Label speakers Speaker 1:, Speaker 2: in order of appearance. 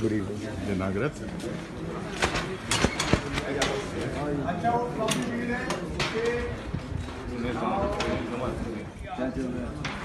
Speaker 1: Good evening.
Speaker 2: Dzień grazie.